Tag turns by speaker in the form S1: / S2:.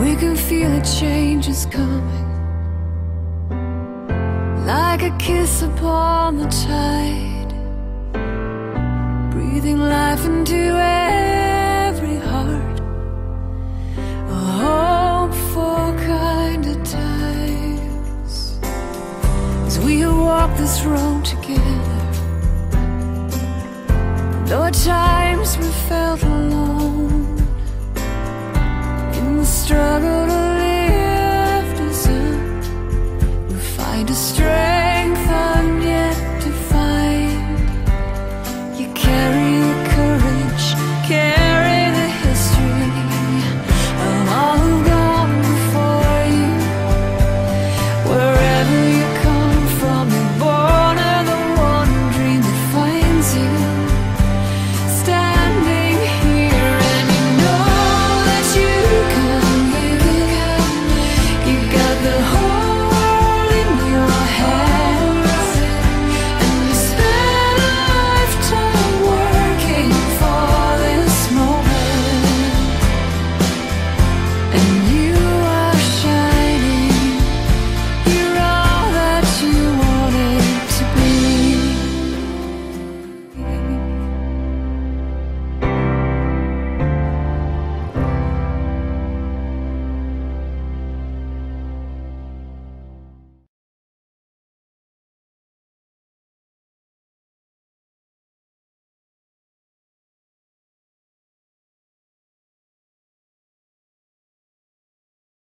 S1: We can feel a change is coming. Like a kiss upon the tide. Breathing life into every heart. A hope for kinder times. As we walk this road together. Though at times we felt guide